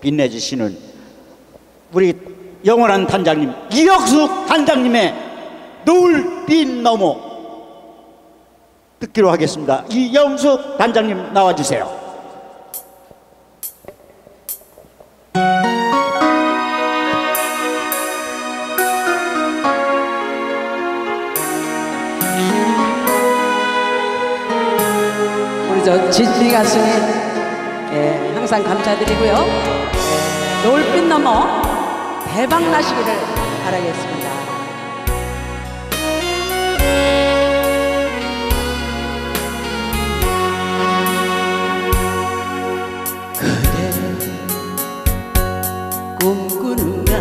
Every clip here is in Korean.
빛내주시는 우리 영원한 단장님 이혁숙 단장님의 노을빛 너머 듣기로 하겠습니다. 이영숙 단장님 나와주세요. 우리 저 진미 가수님 예, 항상 감사드리고요. 예, 노을빛 넘어 대박 나시기를 바라겠습니다. 꿈꾸는가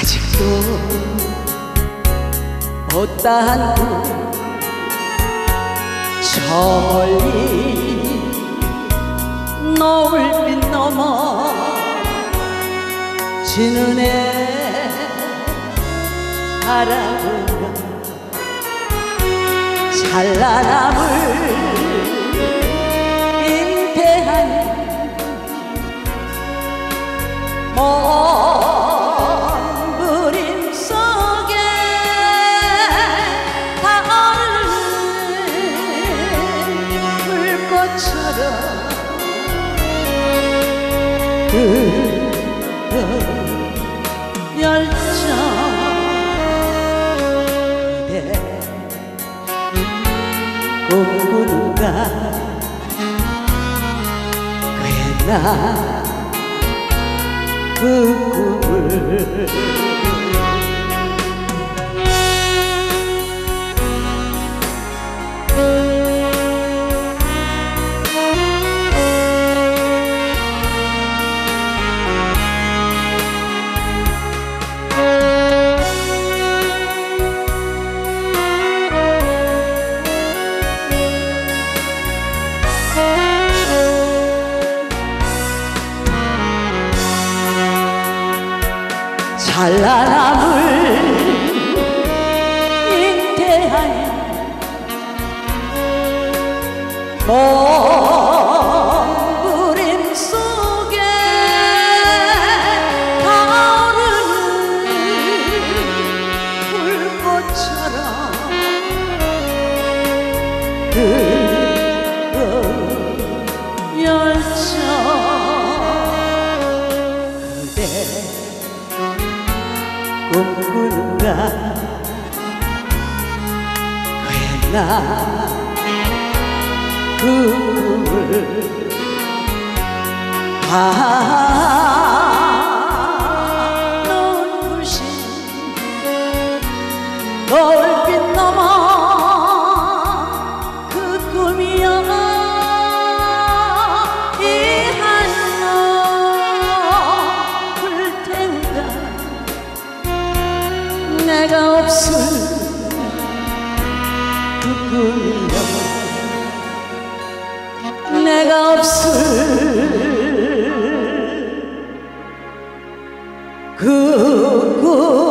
아직도 못다한 꿈저 멀리 노을빛 넘어 지는 해 바라보며 찬란함을 잉태한 먼 그림 속에 타오르는 불꽃처럼 열정 그대 꿈꾸는가? 꽤나 그 꿈을 찬란함을 잉태한 먼 나그 꿈을 아 눈부신 노을빛 넘어 그 꿈이여 이 한로 불태우다. 내가 없을 그 꿈이여 내가 없을 그 꿈.